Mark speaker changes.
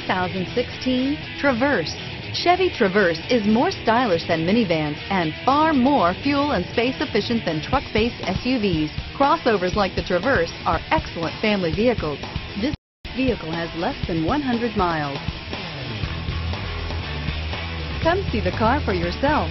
Speaker 1: 2016 Traverse. Chevy Traverse is more stylish than minivans and far more fuel and space efficient than truck-based SUVs. Crossovers like the Traverse are excellent family vehicles. This vehicle has less than 100 miles. Come see the car for yourself.